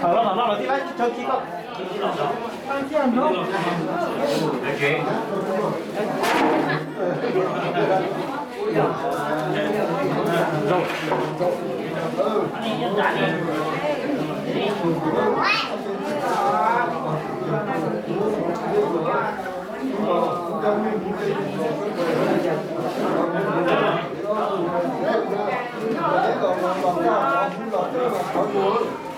好了，好了，老弟来，抽几个。红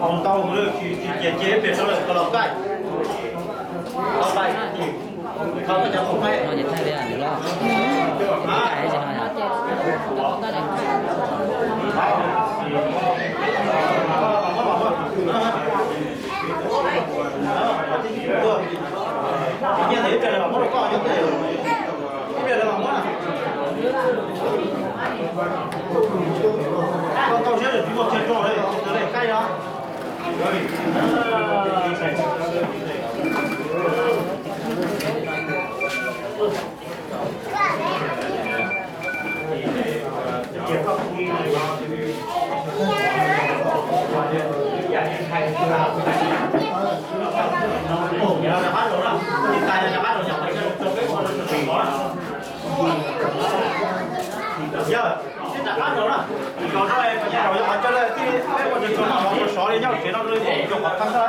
ông tàu nữa thì chế chế biệt số lượng có lòng tay lòng thì không có không bỏ Nó nó xóa đi nhau chỉ nó lên dùng hoặc thăng thôi.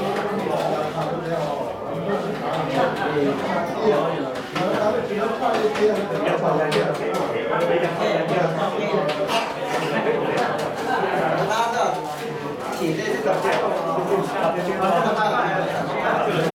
他的体质是怎么？